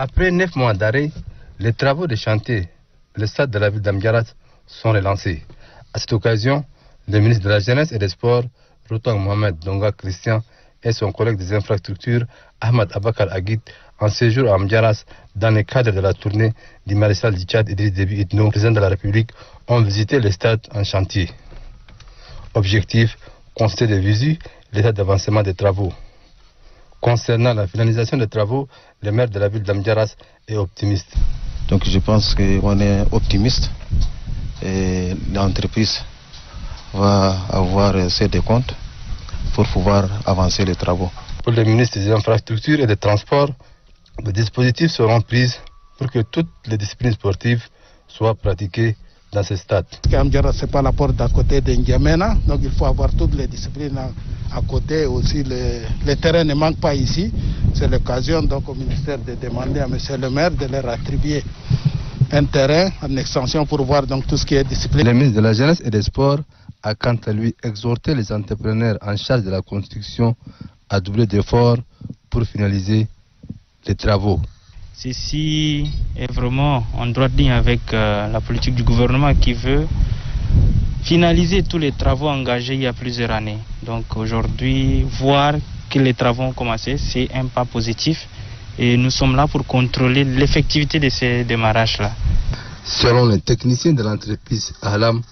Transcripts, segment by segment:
Après neuf mois d'arrêt, les travaux de chantier, le stade de la ville d'Amgarat sont relancés. À cette occasion, le ministre de la Jeunesse et des Sports, Routang Mohamed Donga Christian, et son collègue des infrastructures, Ahmad Abakar Aguit, en séjour à Amgaras dans le cadre de la tournée du maréchal du Tchad Idriss Déby Itno, président de la République, ont visité le stade en chantier. Objectif, constater de visu l'état d'avancement des travaux. Concernant la finalisation des travaux, le maire de la ville d'Amdiaras est optimiste. Donc je pense qu'on est optimiste et l'entreprise va avoir ses décomptes pour pouvoir avancer les travaux. Pour le ministre des Infrastructures et des Transports, des dispositifs seront pris pour que toutes les disciplines sportives soient pratiquées dans ce stade. Amdjara, ce n'est pas la porte d'à côté de N'Djamena, donc il faut avoir toutes les disciplines à côté. Aussi, le, le terrain ne manque pas ici. C'est l'occasion donc au ministère de demander à M. le maire de leur attribuer un terrain en extension pour voir donc tout ce qui est discipline. Le ministre de la Jeunesse et des Sports a quant à lui exhorté les entrepreneurs en charge de la construction à doubler d'efforts pour finaliser les travaux. Ceci est vraiment en droite ligne avec euh, la politique du gouvernement qui veut finaliser tous les travaux engagés il y a plusieurs années. Donc aujourd'hui, voir que les travaux ont commencé, c'est un pas positif et nous sommes là pour contrôler l'effectivité de ces démarrages-là. Selon les techniciens de l'entreprise Alam,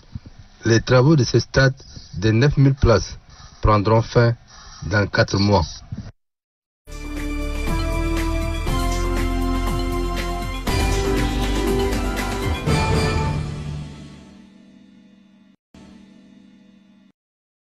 les travaux de ce stade de 9000 places prendront fin dans 4 mois.